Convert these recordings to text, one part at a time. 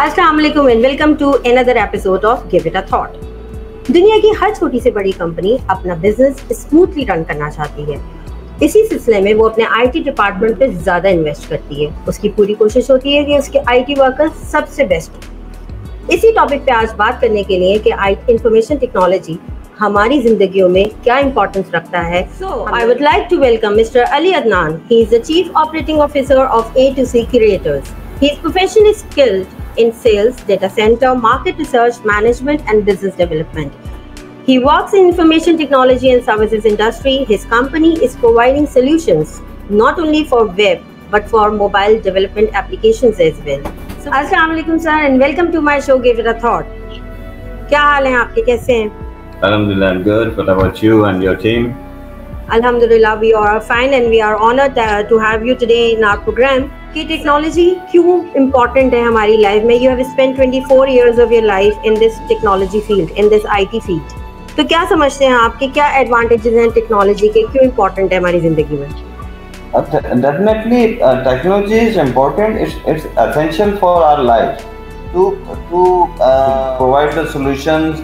अस्सलाम वालेकुम and welcome to another episode of give it a thought दुनिया की हर छोटी से बड़ी कंपनी अपना बिज़नेस स्मूथली रन करना चाहती है। इसी सिलसिले में वो अपने आईटी डिपार्टमेंट पे ज़्यादा इन्वेस्ट करती है। उसकी पूरी कोशिश होती है कि उसके आईटी वर्कर्स सबसे बेस्ट हो। इसी टॉपिक पे आज बात करने के लिए कि इंफॉर्मेशन टेक्नोलॉजी हमारी जिंदगियों में क्या इंपॉर्टेंस रखता है। So I would like to welcome mister Ali Adnan he is the chief operating officer of A to C creators His profession is skilled in sales, data center, market research, management, and business development. He works in information technology and services industry. His company is providing solutions not only for web but for mobile development applications as well. So, Assalamu alaikum sir and welcome to my show Give It a Thought. क्या हाल है आपके कैसे हैं Alhamdulillah, I'm good. What about you and your team? Alhamdulillah, we are fine and we are honored uh, to have you today in our program. कि technology क्यों important है हमारी life में? You have spend 24 years of your life in this technology field in this IT field तो क्या समझते हैं आपके क्या एडवांटेजेस हैं टेक्नोलॉजी के? क्यों इंपॉर्टेंट है हमारी ज़िंदगी में? Definitely technology is important it's it's essential for our life to to provide the solutions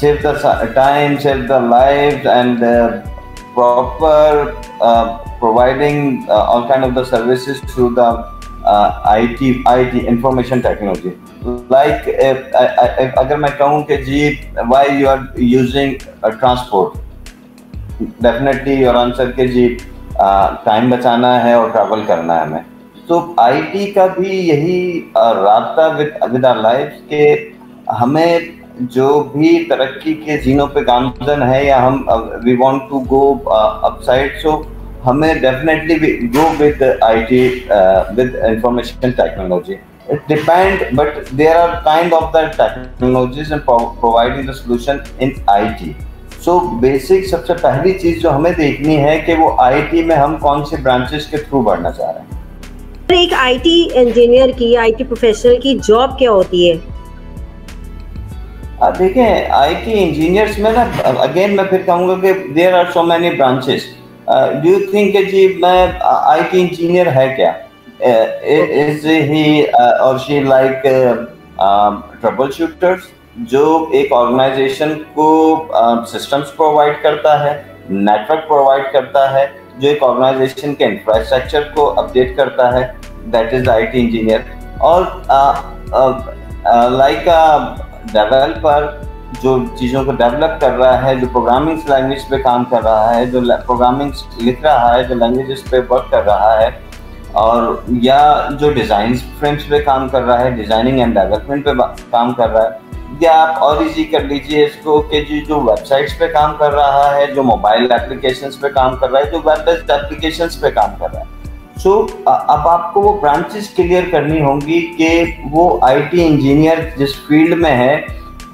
save the time save the life and proper uh, providing uh, all kind of the services through the uh, IT IT information technology. Like if, if, अगर मैं कहूँ कि जी why you are using a transport, definitely your answer के जी time बचाना है और travel करना है हमें तो आईटी का भी यही रास्ता विद विद आर लाइफ के हमें जो भी तरक्की के जीनों पे गामजन है या हम we want to go upside so हमें definitely go with IT with information technology it depend, but there are kind of the technologies and providing the solution in IT so basic सबसे पहली चीज़ जो हमें देखनी है कि वो आईटी में हम कौन से ब्रांचेस के थ्रू बढ़ना चाह रहे हैं। एक आईटी इंजीनियर की आईटी प्रोफेशनल की जॉब क्या होती है? देखें आईटी इंजीनियर्स में ना अगेन मैं फिर कहूँगा कि there are so many branches do you think जी मैं आईटी इंजीनियर है क्या? इज़ ही और शी लाइक ट्रबल शूटर्स जो एक ऑर्गेनाइजेशन को सिस्टम्स uh, प्रोवाइड करता है नेटवर्क प्रोवाइड करता है जो एक ऑर्गेनाइजेशन के इंफ्रास्ट्रक्चर को अपडेट करता है दैट इज़ आईटी इंजीनियर और लाइक डेवलपर जो चीज़ों को डेवलप कर रहा है, जो प्रोग्रामिंग लैंग्वेज पे काम कर रहा है, जो प्रोग्रामिंग लिख रहा है, जो लैंग्वेजेस पे वर्क कर रहा है, और या जो डिज़ाइन फ्रेम्स पे काम कर रहा है डिज़ाइनिंग एंड डेवलपमेंट पे काम कर रहा है, या आप और इजी कर लीजिए इसको कि जी, जो वेबसाइट्स पे काम कर रहा है, जो मोबाइल एप्लीकेशंस पे काम कर रहा है, जो वेब बेस्ड एप्लीकेशंस पे काम कर रहा है। सो so, अब आपको वो ब्रांचेस क्लियर करनी होंगी कि वो आईटी इंजीनियर जिस फ़ील्ड में है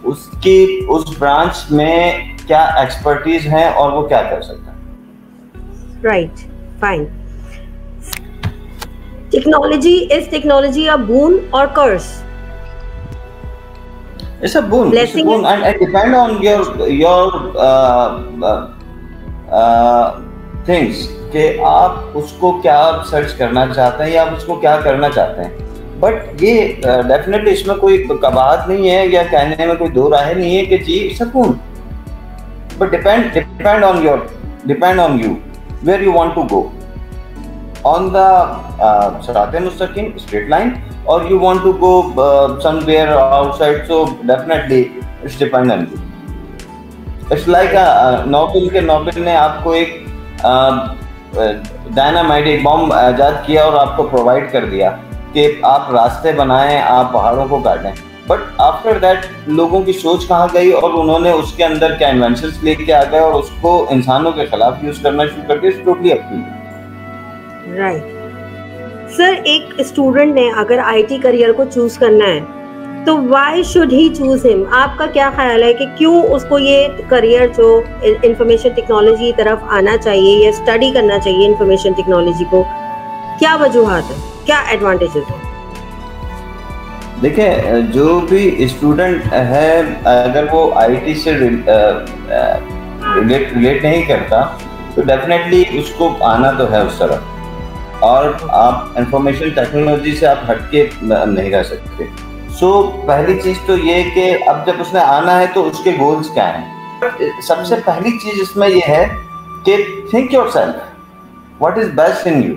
उसकी उस ब्रांच में क्या एक्सपर्टीज है और वो क्या कर सकता है right fine technology is technology a boon और curse It's a boon. Blessing it's a boon, and it depend on your your uh, uh, uh, things. कि आप उसको क्या सर्च करना चाहते हैं या आप उसको क्या करना चाहते हैं। बट ये डेफिनेटली uh, इसमें कोई कबाहत नहीं है या कहने में कोई दो राय नहीं है कि जी सकून। But depend depend on your depend on you where you want to go on the सरात straight line और you want to go somewhere outside so definitely it's depend on you it's like Nobel के Nobel ने आपको एक dynamite एक bomb ईजाद किया और आपको प्रोवाइड कर दिया कि आप रास्ते बनाएँ, आप पहाड़ों को काटें। बट आफ्टर दैट लोगों की सोच कहाँ गई और उन्होंने उसके अंदर क्या इन्वेंशन लेके आ गए और उसको इंसानों के खिलाफ यूज़ करना शुरू कर दिया टोटली अपनी राइट सर एक स्टूडेंट ने अगर आईटी करियर को चूज़ करना है तो why should he choose him आपका क्या ख्याल है कि क्यों उसको ये करियर जो इंफॉर्मेशन टेक्नोलॉजी तरफ़ आना चाहिए या स्टडी करना चाहिए इंफॉर्मेशन टेक्नोलॉजी को? क्या वजूहत है? क्या एडवांटेजेस है? देखिए, जो भी स्टूडेंट है, अगर वो आईटी से रिलेट रिलेट नहीं करता तो डेफिनेटली उसको आना तो है उस तरफ़। और आप इंफॉर्मेशन टेक्नोलॉजी से आप हटके नहीं रह सकते। सो so, पहली चीज़ तो ये कि अब जब उसने आना है तो उसके गोल्स क्या हैं? सबसे पहली चीज़ इसमें ये है कि think yourself what is best in you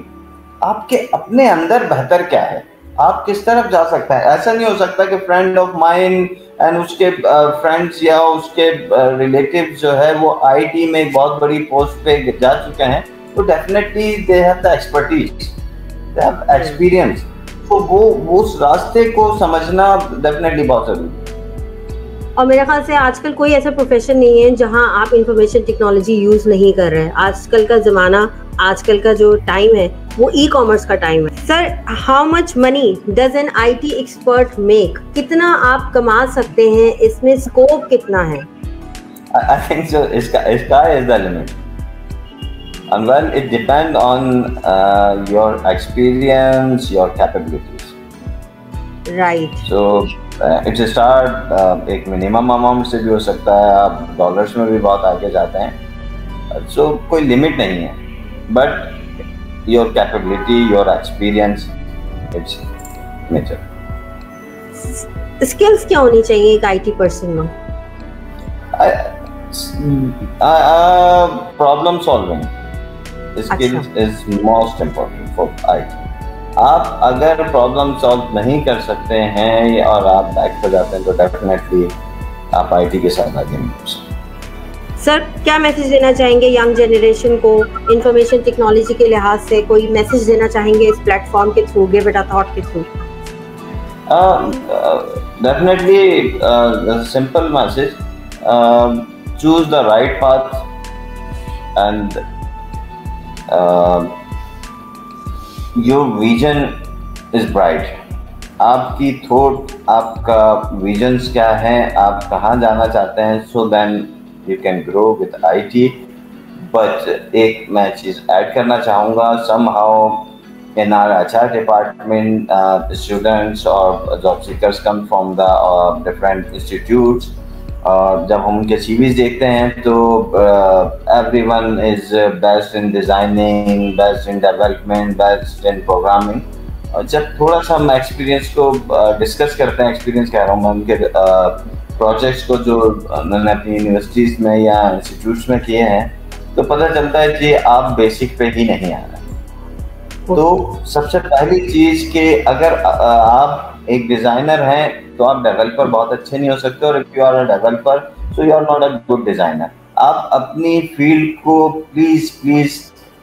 आपके अपने अंदर बेहतर क्या है? आप किस तरफ़ जा सकते हैं? ऐसा नहीं हो सकता कि फ्रेंड ऑफ़ माइंड एंड उसके फ्रेंड्स uh, या उसके रिलेटिव uh, जो है वो आईटी में बहुत बड़ी पोस्ट पे जा चुके हैं। तो definitely they have the expertise they have experience तो वो उस रास्ते को समझना डेफिनेटली बहुत ज़रूरी है। और मेरे ख्याल से आजकल कोई ऐसा प्रोफेशन नहीं है जहाँ आप इंफॉर्मेशन टेक्नोलॉजी यूज़ नहीं कर रहे हैं। आजकल का जमाना आजकल का जो टाइम है वो ई कॉमर्स का टाइम है। Sir how much money does an IT expert make कितना आप कमा सकते हैं? इसमें स्कोप कितना है? I think so. Sky, sky is the limit. And well, it depends on uh, your experience, your capabilities. Right. So it's start एक minimum amount से भी हो सकता है आप डॉलर्स में भी बहुत आगे जाते हैं सो so, कोई लिमिट नहीं है but your capability your experience it's nature skills क्या होनी चाहिए एक आईटी पर्सन में problem solving skills is most important for IT आप अगर प्रॉब्लम सॉल्व नहीं कर सकते हैं और आप बैक हो जाते हैं तो डेफिनेटली आप आईटी के साथ आगे नहीं सर क्या मैसेज देना चाहेंगे यंग जनरेशन को इंफॉर्मेशन टेक्नोलॉजी के लिहाज से? कोई मैसेज देना चाहेंगे इस प्लेटफॉर्म के through give it a thought के through definitely simple message choose the right path and your vision is bright आपकी थोट आपका विजन्स क्या है, आप कहाँ जाना चाहते हैं so then you can grow with I T but एक मैं चीज़ ऐड करना चाहूँगा somehow in our H R department students और जॉब सीकर डिफरेंट इंस्टीट्यूट और जब हम उनके सीवीज देखते हैं तो everyone is best in designing best in development best in programming और जब थोड़ा सा हम एक्सपीरियंस को डिस्कस करते हैं एक्सपीरियंस कह रहा हूँ मैं उनके प्रोजेक्ट्स को जो उन्होंने अपनी यूनिवर्सिटीज़ में या इंस्टीट्यूट्स में किए हैं तो पता चलता है कि आप बेसिक पे ही नहीं आ रहे। तो सबसे पहली चीज़ कि अगर आप एक डिज़ाइनर हैं तो आप डेवलपर बहुत अच्छे नहीं हो सकते और if you are a developer so you are not a good designer आप अपनी फ़ील्ड को प्लीज़ प्लीज़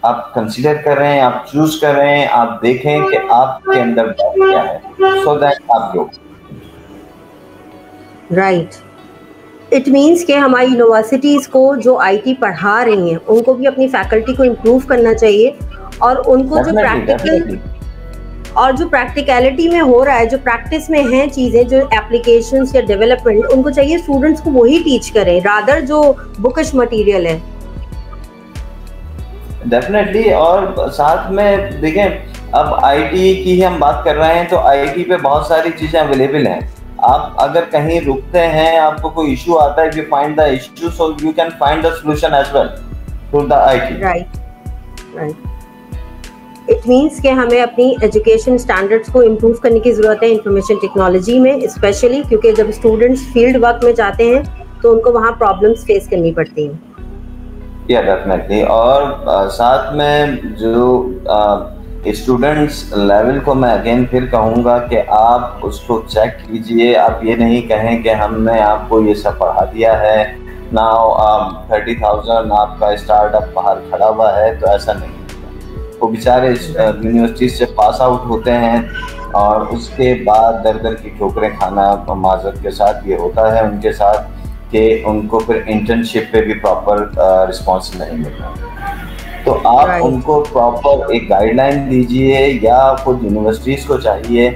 आप कंसीडर कर रहे हैं आप चूज़ कर रहे हैं आप देखें कि आपके अंदर क्या है। सो दैट आप गो राइट इट मीन्स कि हमारी यूनिवर्सिटीज़ को जो आईटी पढ़ा रही हैं उनको भी अपनी फैकल्टी को इम्प्रूव करना चाहिए और उनको जो प्रैक्टिकल और जो प्रैक्टिकलिटी में हो रहा है जो प्रैक्टिस में है चीज़ें जो एप्लीकेशन या डेवलपमेंट उनको चाहिए स्टूडेंट्स को वही टीच करें रादर जो बुकिश मटेरियल है। डेफिनेटली और साथ में देखें अब आईटी की ही हम बात कर रहे हैं तो आईटी पे बहुत सारी चीज़ें अवेलेबल हैं। आप अगर कहीं रुकते हैं आपको कोई इशू आता है you find the issue so you can find the solution as well through the IT right right it means कि हमें अपनी एजुकेशन स्टैंडर्ड्स को इम्प्रूव करने की ज़रूरत है इंफॉर्मेशन टेक्नोलॉजी में स्पेशली क्योंकि जब स्टूडेंट्स फ़ील्ड वर्क में जाते हैं तो उनको वहाँ प्रॉब्लम्स फेस करनी पड़ती हैं। या डेफिनेटली और साथ में जो स्टूडेंट्स लेवल को मैं अगेन फिर कहूँगा कि आप उसको चेक कीजिए। आप ये नहीं कहें कि हमने आपको ये सब पढ़ा दिया है। नाउ थर्टी थाउज़ेंड आपका स्टार्टअप बाहर खड़ा हुआ है तो ऐसा नहीं। वो बेचारे यूनिवर्सिटी से पास आउट होते हैं और उसके बाद दर दर की ठोकरें खाना माजरत के साथ ये होता है उनके साथ कि उनको फिर इंटर्नशिप पे भी प्रॉपर रिस्पॉन्स नहीं मिलता तो आप right. उनको प्रॉपर एक गाइडलाइन दीजिए या खुद यूनिवर्सिटीज़ को चाहिए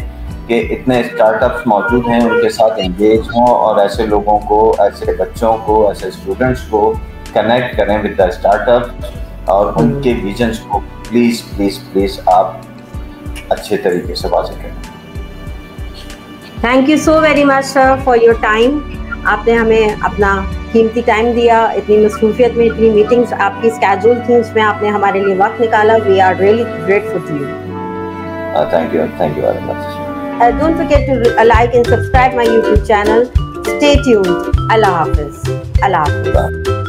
कि इतने स्टार्टअप्स मौजूद हैं उनके साथ एंगेज हों और ऐसे लोगों को ऐसे बच्चों को ऐसे स्टूडेंट्स को कनेक्ट करें विद द स्टार्टअप और hmm. उनके विजन्स को प्लीज़ प्लीज़ प्लीज़ आप अच्छे तरीके से वाजे करें thank you so very much sir for your time आपने हमें अपना कीमती टाइम दिया इतनी मसरूफियत में इतनी मीटिंग्स आपकी स्केड्यूल थी उसमें आपने हमारे लिए वक्त निकाला we are really grateful to you thank you thank you very much forget to uh, like and subscribe my YouTube channel. Stay tuned. Allah Hafiz. Allah Hafiz.